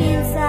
inside.